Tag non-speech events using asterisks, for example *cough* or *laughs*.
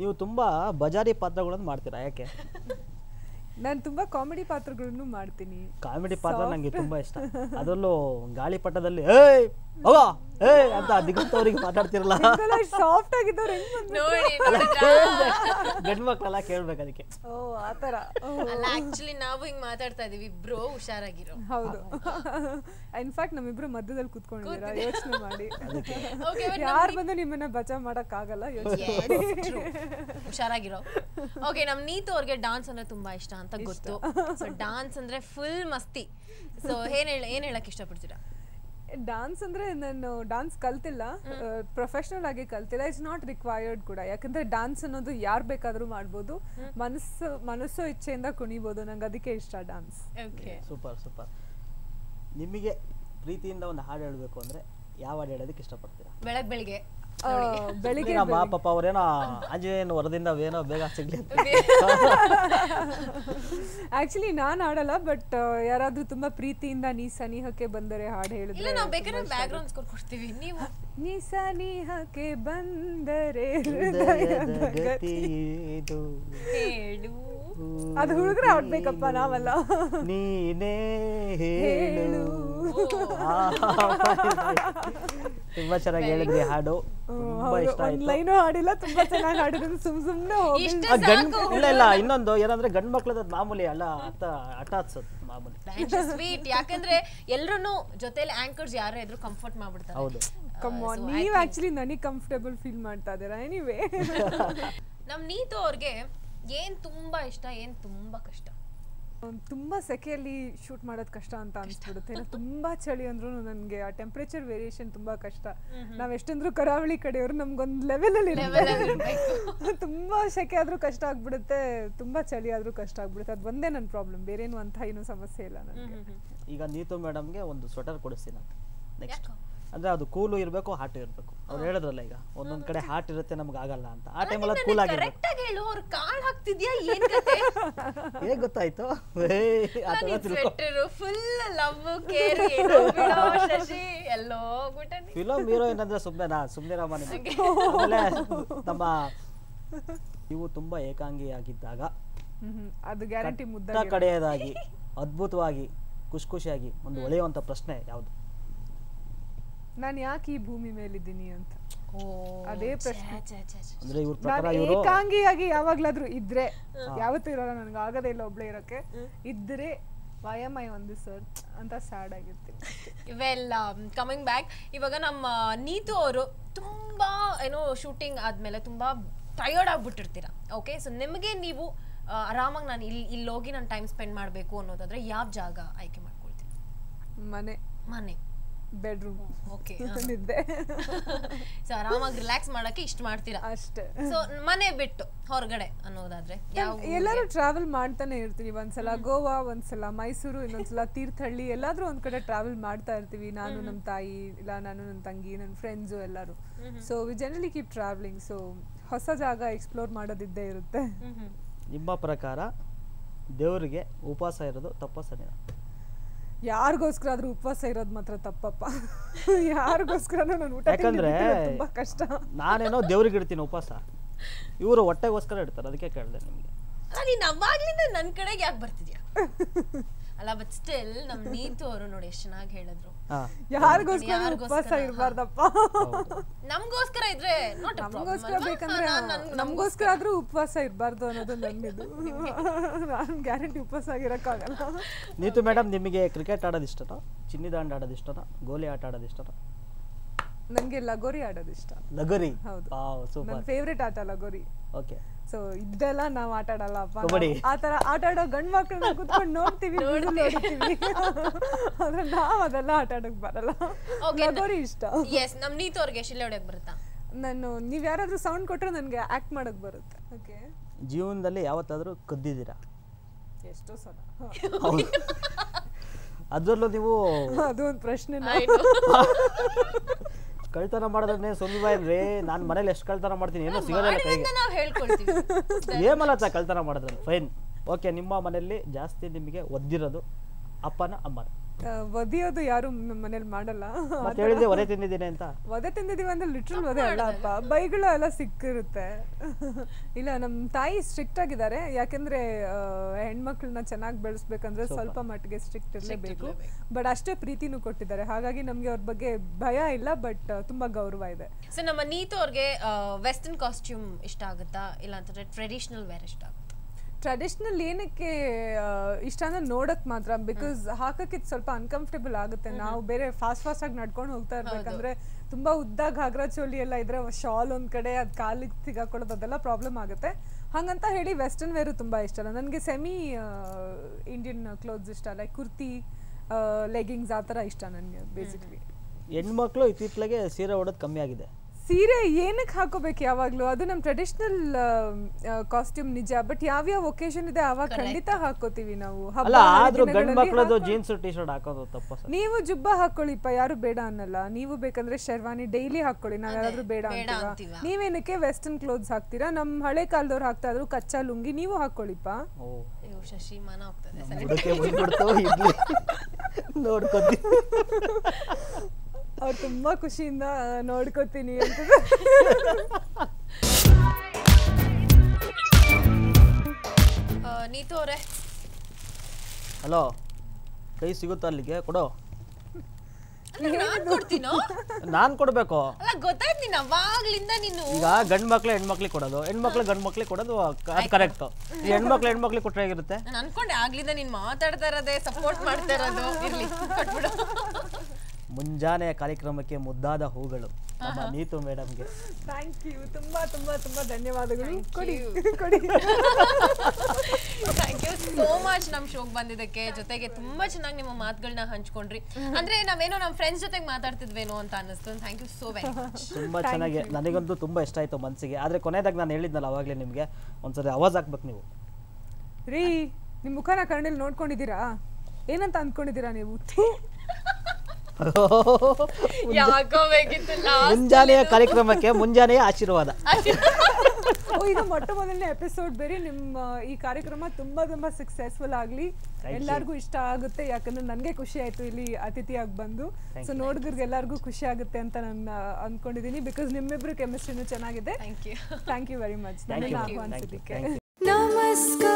ನೀವು ತುಂಬಾ ಬಜಾರಿ ಪಾತ್ರಗಳನ್ನು ಮಾಡ್ತೀರಾ ಯಾಕೆ? *laughs* ನಾನು ತುಂಬಾ ಕಾಮಿಡಿ ಪಾತ್ರಗಳನ್ನು ಮಾಡ್ತೀನಿ. ಕಾಮಿಡಿ ಪಾತ್ರ ನನಗೆ ತುಂಬಾ ಇಷ್ಟ. ಅದರಲ್ಲೂ ಗಾಳಿಪಟದಲ್ಲಿ ಏಯ್ ಅವ ಏ ಅಂತ ದಿಗಂತ ಅವ್ರಿಗೆ ಮಾತಾಡ್ತಿರಲ್ಲ ಸಾಫ್ಟ್ ಆಗಿದ್ದವ್ರು? ನೋಡಿ? ಗಂಡು ಮಕ್ಕಳೆಲ್ಲ ಕೇಳ್ಬೇಕು ಅದಕ್ಕೆ. ಓ ಆತರ ಓ, ಅಲ್ಲ ಆಕ್ಚುಲಿ ನಾವು ಹಿಂಗ್ ಮಾತಾಡ್ತಾ ಇದೀವಿ. ಬ್ರೋ ಹುಷಾರಾಗಿರೋ. ಹೌದು. ಇನ್ಫ್ಯಾಕ್ಟ್ ನಮ್ಮಿಬ್ರು ಮಧ್ಯದಲ್ಲಿ ಕುತ್ಕೊಂಡಿದ್ದೀರಾ? ಯೋಚನೆ ಮಾಡಿ. ಯಾರು ಬಂದು ನಿಮ್ಮನ್ನ ಬಚಾವ್ ಮಾಡಕ್ ಆಗಲ್ಲ ಯೋಚನೆ. ಹುಷಾರಾಗಿರೋ. ಓಕೆ ನಮ್ ನೀತು ಅವ್ರಿಗೆ ಡಾನ್ಸ್ ಅಂದ್ರೆ ತುಂಬಾ ಇಷ್ಟ ಅಂತ ಗೊತ್ತು. ಸೊ ಡಾನ್ಸ್ ಅಂದ್ರೆ ಫುಲ್ ಮಸ್ತಿ. ಸೊ ಏನ್ ಹೇಳ ಏನ್ ಹೇಳಕ್ ಇಷ್ಟಪಡ್ತೀರಾ? ಡಾನ್ಸ್ ಅಂದ್ರೆ ನಾನು ಡಾನ್ಸ್ ಕಲ್ತಿಲ್ಲ. ಪ್ರೊಫೆಷನಲ್ ಆಗಿ ಕಲ್ತಿಲ್ಲ. ಇಟ್ಸ್ ನಾಟ್ ರಿಕ್ವೈರ್ಡ್ ಕೂಡ. ಯಾಕಂದ್ರೆ ಡಾನ್ಸ್ ಅನ್ನೋದು ಯಾರು ಬೇಕಾದ್ರೂ ಮಾಡ್ಬೋದು. ಮನಸ್ಸು ಮನಸ್ಸು ಇಚ್ಛೆಯಿಂದ ಕುಣಿಬೋದು. ನಂಗೆ ಅದಕ್ಕೆ ಇಷ್ಟ ಡಾನ್ಸ್ ಓಕೆ ಸೂಪರ್ ಸೂಪರ್ ನಿಮಗೆ ಪ್ರೀತಿಯಿಂದ ಒಂದು ಹಾಡು ಹೇಳಬೇಕು ಅಂದ್ರೆ ಯಾವ ಹಾಡು ಹೇಳೋದಕ್ಕೆ ಇಷ್ಟಪಡ್ತೀರಾ? ಬೆಳಗ್ಗೆ ಬೆಳಿಗ್ಗೆ. ಬೆಳಿಗ್ಗೆ ನಮ್ಮ ಪಾಪ ಅವರೇನೋ ಆಂಜನೇಯನ ವರದಿಂದ ಏನೋ ಬೇಗ ಸಿಗ್ಲಿ ಅಂತ. ಆಕ್ಚುಲಿ ನಾನು ಆಡಲ್ಲ ಬಟ್ ಯಾರಾದ್ರೂ ತುಂಬಾ ಪ್ರೀತಿಯಿಂದ ನೀ ಸನಿಹಕ್ಕೆ ಬಂದರೆ ಹಾಡು ಇಲ್ಲ ಹೇಳಿದ್ರೆ ನಾವು ಬೇಕಾದ್ರೆ ಬ್ಯಾಕ್ ಗ್ರೌಂಡ್ ಸ್ಕೋರ್ ಕೊಡ್ತೀವಿ ನೀವು? ನೀ ಸನಿಹಕ್ಕೆ ಬಂದರೆ ಹೇಳು. ಅದು ಹುಡುಗರ ಆಡ್ಬೇಕಪ್ಪ ನಾವಲ್ಲ. ನೀನೇ ಹೇಳು. ತುಂಬಾ ಚೆನ್ನಾಗಿ ಹೇಳಿದ್ರಿ ಹಾಡು. ತುಂಬಾ ಇಷ್ಟ ಒಂದ್ ಆಯ್ತು ಲೈನು ಹಾಡಿಲ್ಲ ತುಂಬಾ ಚೆನ್ನಾಗಿ ಹಾಡಿದ್ರು ಸುಮ್ ಸುಮ್ನೆ ಗಂಡ್ ಇಲ್ಲ ಇಲ್ಲ ಇನ್ನೊಂದು ಏನಂದ್ರೆ ಗಂಡ್ ಮಕ್ಳದ ಮಾಮೂಲಿ ಅಲ್ಲ ಅತ್ತ ಹಠ ಹತ್ಸೋದು ಮಾಮೂಲಿ ಸ್ವೀಟ್ ಯಾಕಂದ್ರೆ ಎಲ್ಲರೂ ಜೊತೆಲಿ ಆಂಕರ್ಸ್ ಯಾರೇ ಇದ್ರು ಕಂಫರ್ಟ್ ಮಾಡ್ಬಿಡ್ತಾರೆ. ಹೌದು. ಕಮ್ ಆನ್ ನೀವ್ ಆಕ್ಚುಲಿ ನನಗೆ ಕಂಫರ್ಟೇಬಲ್ ಫೀಲ್ ಮಾಡ್ತಾ ಇದ್ದೀರಾ? ಎನಿವೇ *laughs* ನಮ್ ನೀತು ಅವ್ರಿಗೆ ಏನ್ ತುಂಬಾ ಇಷ್ಟ ಏನ್ ತುಂಬಾ ಕಷ್ಟ? ತುಂಬಾ ಸೆಕೆಯಲ್ಲಿ ಶೂಟ್ ಮಾಡೋದು ಕಷ್ಟ ಅಂತ ಅನ್ಸ್ಬಿಡುತ್ತೆ. ತುಂಬ ತುಂಬಾ ಚಳಿ ಅಂದ್ರೂ ನನಗೆ ಆ ಟೆಂಪರೇಚರ್ ವೇರಿಯೇಷನ್ ತುಂಬಾ ಕಷ್ಟ. ನಾವ್ ಎಷ್ಟಂದ್ರೂ ಕರಾವಳಿ ಕಡೆಯವರು ನಮ್ಗೊಂದ್ ಲೆವೆಲ್ ಅಲ್ಲಿ ಇರುತ್ತೆ. *laughs* ತುಂಬಾ ಸೆಕೆ ಆದ್ರೂ ಕಷ್ಟ ಆಗ್ಬಿಡುತ್ತೆ ತುಂಬಾ ಚಳಿ ಆದ್ರೂ ಕಷ್ಟ ಆಗ್ಬಿಡುತ್ತೆ. ಅದು ಒಂದೇ ನನ್ನ ಪ್ರಾಬ್ಲಮ್ ಬೇರೇನು ಅಂತ ಏನು ಸಮಸ್ಯೆ ಇಲ್ಲ ನನಗೆ. ಈಗ ನೀತು ಮೇಡಮ್ಗೆ ಒಂದು ಸ್ವೆಟರ್ ಕೊಡಿಸ್ತೀನಿ ನೆಕ್ಸ್ಟ್? ಅಂದ್ರೆ ಅದು ಕೂಲು ಇರಬೇಕು ಹಾಟ್ ಇರಬೇಕು. ಅವ್ರು ಹೇಳಿದ್ರಲ್ಲ ಈಗ ಒಂದೊಂದ್ ಕಡೆ ಹಾಟ್ ಇರುತ್ತೆ ನಮ್ಗೆ ಆಗಲ್ಲ ಅಂತ. ಆ ಟೈಮಲ್ಲಿ ಅದು ಕೂಲ್ ಆಗಿರ್ಬೇಕು ಕರೆಕ್ಟ್ ಆಗಿ ಹೇಳು ಅವ್ರು ಕಾಳ್ ಹಾಕ್ತಿದ್ಯಾ ಏನ್ ಕತೆ? *laughs* ಹೇಗ್ ಗೊತ್ತಾಯ್ತು? ಏ, ಆ ಥರ ತಿಳ್ಕೊ. ಸ್ವೆಟರ್ ಫುಲ್ ಲವ್ ಕೇರ್ ಏನೋ ಬಿಡೋ ಶಶಿ ಎಲ್ಲೋ ಹೋಗ್ಬಿಟ್ಟೆ ನೀ. ಫಿಲಮ್ ಹೀರೋಯಿನ್ ಅಂದ್ರೆ ಸುಮ್ಮನೆ ನಾ ಸುಮ್ಮನೆ ನಿಮಗೆ ಆಮೇಲೆ ನಮ್ಮ ನೀವು ತುಂಬಾ ಏಕಾಂಗಿಯಾಗಿದ್ದಾಗ. ಅದು ಗ್ಯಾರಂಟಿ ಮುದ್ದ ಕಡೆಯದಾಗಿ ಅದ್ಭುತವಾಗಿ ಖುಷಿ ಖುಷಿಯಾಗಿ ಒಂದು ಒಳೆಯುವಂತ ಪ್ರಶ್ನೆ ಯಾವುದು? ನಾನು ಯಾಕೆ ಈ ಭೂಮಿ ಮೇಲಿದ್ದೀನಿ ಅಂತ? ಓ ಅದೇ ಪ್ರಶ್ನೆ. ಅಂದ್ರೆ ಇವ್ರ ಪ್ರಕಾರ ಇವರು ಏಕಾಂಗಿಯಾಗಿ ಯಾವಾಗ್ಲಾದ್ರೂ ಇದ್ರೆ ಯಾವತ್ತೂ ಇರೋಲ್ಲ ನನಗೆ ಆಗದೇ ಇಲ್ಲ ಒಬ್ಳೆ ಇರೋಕೆ ಇದ್ರೆ ವಯಮಯ ಒಂದು ಸರ್ ಅಂತ ಸ್ಯಾಡ್ ಆಗಿರ್ತೀನಿ. ಇವೆಲ್ಲ ಕಮಿಂಗ್ ಬ್ಯಾಕ್ ಇವಾಗ ನಮ್ಮ ನೀತು ಅವರು ತುಂಬಾ ಏನೋ ಶೂಟಿಂಗ್ ಆದ್ಮೇಲೆ ತುಂಬಾ ಟಯರ್ಡ್ ಆಗ್ಬಿಟ್ಟಿರ್ತೀರ. ಓಕೆ ಸೊ ನಿಮಗೆ ನೀವು ಆರಾಮಾಗಿ ನಾನು ಇಲ್ಲಿ ಇಲ್ಲಿ ಹೋಗಿ ನಾನು ಟೈಮ್ ಸ್ಪೆಂಡ್ ಮಾಡಬೇಕು ಅನ್ನೋದಾದ್ರೆ ಯಾವ ಜಾಗ ಆಯ್ಕೆ ಮಾಡ್ಕೊಳ್ತೀನಿ ಮನೆ. ಮನೆ. ಬೆಡ್ರೂಮ್ ಓಕೆ ನಿದ್ದೆ ಸೊ ಆರಾಮಾಗಿ ರಿಲ್ಯಾಕ್ಸ್ ಮಾಡಕ್ಕೆ ಇಷ್ಟ ಮಾಡ್ತೀರಾ? ಅಷ್ಟೇ. ಸೊ ಮನೆ ಬಿಟ್ಟು ಹೊರಗಡೆ ಅನ್ನೋದಾದ್ರೆ ಎಲ್ಲರೂ ಟ್ರಾವೆಲ್ ಮಾಡ್ತಾನೆ ಇರ್ತೀವಿ. ಒಂದ್ಸಲ ಗೋವಾ ಒಂದ್ಸಲ ಮೈಸೂರು ಇನ್ನೊಂದ್ಸಲ ತೀರ್ಥಹಳ್ಳಿ. ಎಲ್ಲಾದ್ರೂ ಒಂದ್ ಕಡೆ ಟ್ರಾವೆಲ್ ಮಾಡ್ತಾ ಇರ್ತೀವಿ. ನಾನು ನಮ್ಮ ತಾಯಿ ಇಲ್ಲ ನಾನು ನನ್ನ ತಂಗಿ ನನ್ನ ಫ್ರೆಂಡ್ಸು ಎಲ್ಲರೂ. So we generally keep travelling so ಹೊಸ ಜಾಗ ಎಕ್ಸ್ಪ್ಲೋರ್ ಮಾಡೋದಿದ್ದೇ ಇರುತ್ತೆ. ನಿಮ್ಮ ಪ್ರಕಾರ ದೇವರಿಗೆ ಉಪವಾಸ ಇರೋದು ತಪ್ಪ ಸರಿನಾ ಯಾರಿಗೋಸ್ಕರ ಆದ್ರೂ ಉಪವಾಸ ಇರೋದು ಮಾತ್ರ ತಪ್ಪಪ್ಪ. ಯಾರಿಗೋಸ್ಕರ ನಾನು ಊಟ ಯಾಕಂದ್ರೆ ತುಂಬಾ ಕಷ್ಟ. ನಾನೇನೋ ದೇವ್ರಿಗೆ ಇಡ್ತೀನಿ ಉಪವಾಸ. ಇವರು ಹೊಟ್ಟೆಗೋಸ್ಕರ ಇಡ್ತಾರೆ ಅದಕ್ಕೆ ಕೇಳಿದೆ ನಿಮಗೆ. ನೀನ್ ಅವಾಗ್ಲಿಂದ ನನ್ ಕಡೆಗೆ ಯಾಕೆ ಬರ್ತಿದ್ಯಾ? *laughs* ಅಲ್ಲ ಬಟ್ ಸ್ಟಿಲ್ ನಮ್ ನೀತು ಅವರು ನೋಡಿ ಎಷ್ಟು ಚೆನ್ನಾಗಿ ಹೇಳಿದ್ರು. ಯಾರಿಗೋಸ್ಕರ? ಉಪವಾಸ ಇರಬಾರ್ದಪ್ಪ? ನಮಗೋಸ್ಕರ ಇದ್ರೆ not a problem. ನಮಗೋಸ್ಕರ ಬೇಕಂದ್ರೆ ನಮಗೋಸ್ಕರ ಆದ್ರೂ ಉಪವಾಸ ಇರಬಾರ್ದು ಅನ್ನೋದು ನನ್ನಿದು. *laughs* ನಾನು ಗ್ಯಾರಂಟಿ ಉಪವಾಸ ಆಗಿರಕ್ಕಾಗಲ್ಲ. ನೀತು ಮೇಡಮ್ ನಿಮಗೆ ಕ್ರಿಕೆಟ್ ಆಡೋದು ಇಷ್ಟನಾ? ಚಿನ್ನಿದಾಂಡ್ ಆಡೋದು ಇಷ್ಟನಾ? ಗೋಲಿ ಆಟ ಆಡೋದು ಇಷ್ಟನಾ? ನನಗೆ ಲಗೋರಿ ಆಡೋದು ಇಷ್ಟ. ಲಗೋರಿ? ಹೌದು. ಸೂಪರ್. ನನ್ನ ಫೇವ್ರೆಟ್ ಆಟ ಲಗೋರಿ. ಓಕೆ. ಸೊ ಇದೆಲ್ಲ ನಾವ್ ಆಟ ಆಡಲ್ಲಪ್ಪ. ಆ ತರ ಆಟ ಆಡೋ ಗಂಡ್ ಮಕ್ಳನ್ನ ಕುತ್ಕೊಂಡು ನೋಡ್ತೀವಿ ಆದ್ರೆ ನಾವ್ ಅದೆಲ್ಲ ಆಟ ಆಡಕ್ ಬರಲ್ಲ. ಲಗೋರಿ ಇಷ್ಟ. ಎಸ್ ನಮ್ ನೀತು ಅವ್ರಿಗೆ ಶಿಲೆ ಹೊಡೆಯಕ್ ಬರುತ್ತಾ? ನಾನು ನೀವ್ ಯಾರಾದ್ರೂ ಸೌಂಡ್ ಕೊಟ್ರೆ ನನ್ಗೆ ಆಕ್ಟ್ ಮಾಡಕ್ ಬರುತ್ತೆ. ಓಕೆ ಜೀವನದಲ್ಲಿ ಯಾವತ್ತಾದ್ರೂ ಕದ್ದಿದ್ದೀರಾ? ಎಷ್ಟೋ ಸಲ. *laughs* ಅದರಲ್ಲೂ ನೀವು ಅದು ಒಂದು ಪ್ರಶ್ನೆ *laughs* ಕಳ್ತನ ಮಾಡೋದನ್ನೇ ಸುಮ್ಮನೆ ನಾನು ಮನೇಲಿ ಎಷ್ಟು ಕಳ್ತನ ಮಾಡ್ತೀನಿ? ಏನೋ ಸಿಗೋದಿಲ್ಲ ಕೈಗೆ. ಏಮಲ್ಲ ಕಳ್ತನ ಮಾಡಿದ್ರೆ. ಫೈನ್. ಓಕೆ ನಿಮ್ಮ ಮನೆಯಲ್ಲಿ ಜಾಸ್ತಿ ನಿಮಗೆ ಒದ್ದಿರೋದು ಅಪ್ಪನ ಅಮ್ಮನ. ಒದಿಯೋದು ಯಾರು ನಮ್ಮ ಮನೇಲಿ ಮಾಡಲ್ಲ. ಮತ್ತೆ ಒದೆ ತಿಂದಿದ್ದೀನಿ ಅಂತ? ಒದೆ ತಿಂದಿದೀವಿ ಅಂದ್ರೆ ಲಿಟ್ರಲ್ ಒದೆ ಅಲ್ಲ ಅಪ್ಪ. ಬೈಗಳು ಎಲ್ಲ ಸಿಕ್ಕಿರುತ್ತೆ. ಇಲ್ಲ ನಮ್ಮ ತಾಯಿ ಸ್ಟ್ರಿಕ್ಟ್ ಆಗಿದ್ದಾರೆ. ಯಾಕೆಂದ್ರೆ ಹೆಣ್ಮಕ್ಳನ್ನ ಚೆನ್ನಾಗಿ ಬೆಳೆಸ್ಬೇಕಂದ್ರೆ ಸ್ವಲ್ಪ ಮಟ್ಟಿಗೆ ಸ್ಟ್ರಿಕ್ಟ್ ಇರಲೇಬೇಕು. ಬಟ್ ಅಷ್ಟೇ ಪ್ರೀತಿನೂ ಕೊಟ್ಟಿದ್ದಾರೆ. ಹಾಗಾಗಿ ನಮ್ಗೆ ಅವ್ರ ಬಗ್ಗೆ ಭಯ ಇಲ್ಲ ಬಟ್ ತುಂಬಾ ಗೌರವ ಇದೆ. ಸೊ ನಮ್ಮ ನೀತು ಅವ್ರಿಗೆ ವೆಸ್ಟರ್ನ್ ಕಾಸ್ಟ್ಯೂಮ್ ಇಷ್ಟ ಆಗುತ್ತಾ? ಇಲ್ಲ ಅಂತಂದ್ರೆ ಟ್ರೆಡಿಷನಲ್ ವೇರ್ ಇಷ್ಟ ಆಗುತ್ತಾ? ಟ್ರೆಡಿಷ್ನಲ್ ಏನಕ್ಕೆ ಇಷ್ಟ ಅಂದ್ರೆ ನೋಡಕ್ ಮಾತ್ರ ಬಿಕಾಸ್ ಹಾಕಕ್ಕೆ ಸ್ವಲ್ಪ ಅನ್ಕಂಫರ್ಟೇಬಲ್ ಆಗುತ್ತೆ. ನಾವು ಬೇರೆ ಫಾಸ್ಟ್ ಫಾಸ್ಟ್ ಆಗಿ ನಡ್ಕೊಂಡು ಹೋಗ್ತಾ ಇರ್ಬೇಕಂದ್ರೆ ತುಂಬಾ ಉದ್ದ ಘಾಗ್ರಾ ಚೋಲಿ ಎಲ್ಲ ಇದ್ರೆ ಶಾಲ್ ಒಂದ್ ಕಡೆ ಅದ್ ಕಾಲಿಗೆ ಸಿಗಾಕೊಳ್ಳೋದು ಅದೆಲ್ಲ ಪ್ರಾಬ್ಲಮ್ ಆಗುತ್ತೆ. ಹಂಗಂತ ಹೇಳಿ ವೆಸ್ಟರ್ನ್ ವೇರು ತುಂಬಾ ಇಷ್ಟ ಅಲ್ಲ. ನನಗೆ ಸೆಮಿ ಇಂಡಿಯನ್ ಕ್ಲೋತ್ಸ್ ಇಷ್ಟ. ಲೈಕ್ ಕುರ್ತಿ ಲೆಗಿಂಗ್ಸ್ ಆ ಥರ ಇಷ್ಟ ನನಗೆ ಬೇಸಿಕ್ಲಿ ಹೆಣ್ಮಕ್ಳು ಇತ್ತಿತ್ತಲಾಗೆ ಸೀರೆ ಓಡೋದು ಕಮ್ಮಿ ಆಗಿದೆ. ಸೀರೆ ಏನಕ್ಕೆ ಹಾಕೋಬೇಕು ಯಾವಾಗಲೂ? ಅದು ನಮ್ಮ ಟ್ರೆಡಿಷನಲ್ ಕಾಸ್ಟ್ಯೂಮ್ ನಿಜ ಬಟ್ ಯಾವ್ಯಾವ ಒಕೇಶನ್ ಇದೆ ಅವಾಗ ಖಂಡಿತ ಹಾಕೋತೀವಿ ನಾವು. ಹಬ್ಬ ಅಲ್ಲ ಆದ್ರೂ ಗಂಡ್ ಹರಿದಿನಗಳಲ್ಲಿ ಜೀನ್ಸ್ ಟಿ ಶರ್ಟ್ ಹಾಕೋದು ತಪ್ಪ ಸರ್. ನೀವು ಜುಬ್ಬ ಹಾಕೊಳ್ಳಿಪ್ಪ ಯಾರು ಬೇಡ ಅನ್ನಲ್ಲ. ನೀವು ಬೇಕಂದ್ರೆ ಶರ್ವಾನಿ ಡೈಲಿ ಹಾಕೊಳ್ಳಿ ನಾವ್ ಯಾರಾದ್ರೂ ಬೇಡ ಅಂತೀವ. ನೀವೇನಕ್ಕೆ ವೆಸ್ಟರ್ನ್ ಕ್ಲೋತ್ಸ್ ಹಾಕ್ತೀರಾ? ನಮ್ ಹಳೆ ಕಾಲದವ್ರು ಹಾಕ್ತಾ ಇದ್ರು ಕಚ್ಚಾ ಲುಂಗಿ ನೀವು ಹಾಕೊಳ್ಳಿಪ್ಪ. ಓ. ಅಯ್ಯೋ ಶಶಿ ಮಾನ ಹೋಗ್ತದೆ ಸರಿ. *laughs* ಅವ್ರು ತುಂಬಾ ಖುಷಿಯಿಂದ ನೋಡ್ಕೋತೀನಿ ಅಂತ. ಆ, ನೀತು ಅವರೇ. ಹಲೋ ಕೈ ಸಿಗುತ್ತಾ ಅಲ್ಲಿಗೆ? ಕೊಡೋ. ನಾನ್ ಕೊಡ್ಬೇಕು ನಾನು ಕೊಡಬೇಕು. ಅಲ್ಲ ಗೊತ್ತಾಯ್ತು ನೀನ್ ಅವಾಗ್ಲಿಂದ ನೀನು. ಈಗ ಗಂಡ್ ಮಕ್ಳು ಹೆಣ್ಮಕ್ಳಿಗೆ ಕೊಡೋದು ಹೆಣ್ಮಕ್ಳು ಗಂಡ್ ಮಕ್ಳಿಗೆ ಕೊಡೋದು ಅದು ಕರೆಕ್ಟ್ ಹೆಣ್ಮಕ್ಳು ಹೆಣ್ಮಕ್ಳಿಗೆ ಕೊಟ್ಟರೆ ಆಗಿರುತ್ತೆ ನಾನು ಅನ್ಕೊಂಡೆ ಆಗ್ಲಿಂದ ನೀನ್ ಮಾತಾಡ್ತಾ ಇರೋದೇ ಸಪೋರ್ಟ್ ಮಾಡ್ತಾ ಇರೋದು. ಇರ್ಲಿ ಕೊಟ್ಬಿಡು. ಮುಂಜಾನೆಯ ಕಾರ್ಯಕ್ರಮಕ್ಕೆ ಮುದ್ದಾದ ಹೂಗಳು. ನಮ್ಮ ನೀತು ಮೇಡಮ್ಗೆ. ಥ್ಯಾಂಕ್ ಯು ತುಂಬಾ ತುಂಬಾ ತುಂಬಾ ಧನ್ಯವಾದಗಳು. ಕೊಡಿ ಕೊಡಿ. ಥ್ಯಾಂಕ್ ಯು ಸೋ ಮಚ್ ನಮ್ ಶೋಕ್ ಬಂದಿದ್ದಕ್ಕೆ. ಜೊತೆಗೆ ತುಂಬಾ ಚೆನ್ನಾಗಿ ನಿಮ್ಮ ಮಾತುಗಳನ್ನ ಹಂಚ್ಕೊಂಡ್ರಿ. ಅಂದ್ರೆ ನಾವೇನೋ ನಮ್ಮ ಫ್ರೆಂಡ್ಸ್ ಜೊತೆಗೆ ಮಾತಾಡ್ತಿದ್ವೇನೋ ಅಂತ ಅನ್ನಿಸ್ತು. Thank you so very much ತುಂಬ ಚೆನ್ನಾಗಿ. ನನಗಂತೂ ತುಂಬಾ ಇಷ್ಟ ಆಯ್ತು ಮನಸ್ಸಿಗೆ ಆದ್ರೆ ಕೊನೆದಾಗ ನಾನು ಹೇಳಿದ್ನಲ್ಲ ಅವಾಗಲೇ ನಿಮಗೆ. ಒಂದ್ಸರಿ ಅವಾಜ್ ಹಾಕ್ಬೇಕು ನೀವು. ರೀ ನಿಮ್ ಮುಖನ ಕಣ್ಣಲ್ಲಿ ನೋಡ್ಕೊಂಡಿದ್ದೀರಾ? ಏನಂತ ಅಂದ್ಕೊಂಡಿದ್ದೀರಾ ನೀವು? ಮುಂಜಾನೆಯ ಕಾರ್ಯಕ್ರಮಕ್ಕೆ ಮುಂಜಾನೆಯ ಆಶೀರ್ವಾದ. ಇದು ಮೊಟ್ಟ ಮೊದಲನೇ ಎಪಿಸೋಡ್ ಬೇರೆ. ನಿಮ್ಮ ಈ ಕಾರ್ಯಕ್ರಮ ತುಂಬಾ ತುಂಬಾ ಸಕ್ಸಸ್ಫುಲ್ ಆಗ್ಲಿ. ಎಲ್ಲರಿಗೂ ಇಷ್ಟ ಆಗುತ್ತೆ ಯಾಕಂದ್ರೆ ನನಗೆ ಖುಷಿ ಆಯ್ತು ಇಲ್ಲಿ ಅತಿಥಿಯಾಗಿ ಬಂದು. ಸೊ ನೋಡಿದ್ರಿಗೆ ಎಲ್ಲರಿಗೂ ಖುಷಿ ಆಗುತ್ತೆ ಅಂತ ನಾನು ಅನ್ಕೊಂಡಿದ್ದೀನಿ ಬಿಕಾಸ್ ನಿಮ್ಮಿಬ್ರು ಕೆಮಿಸ್ಟ್ರಿನೂ ಚೆನ್ನಾಗಿದೆ. Thank you thank you very much ನಮಸ್ಕಾರ.